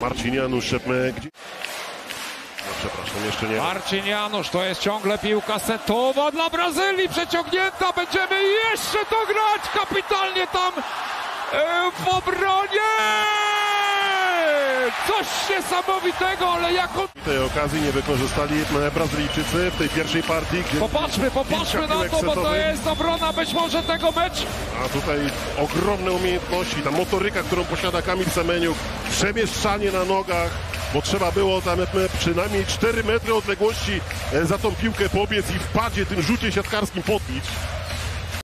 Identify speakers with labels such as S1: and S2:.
S1: Marcin Janusz, gdzie... No, przepraszam, jeszcze nie.
S2: Marcin Janusz, to jest ciągle piłka setowa dla Brazylii, przeciągnięta, będziemy jeszcze to grać, kapitalnie tam e, w obronie! Coś niesamowitego, ale jak on...
S1: Tej okazji nie wykorzystali e, Brazylijczycy w tej pierwszej partii.
S2: Popatrzmy, popatrzmy na to, bo to jest obrona być może tego meczu.
S1: A tutaj ogromne umiejętności, ta motoryka, którą posiada Kamil Semeniuk, przemieszczanie na nogach, bo trzeba było tam e, przynajmniej 4 metry odległości e, za tą piłkę pobiec i w padzie tym rzucie siatkarskim podbić.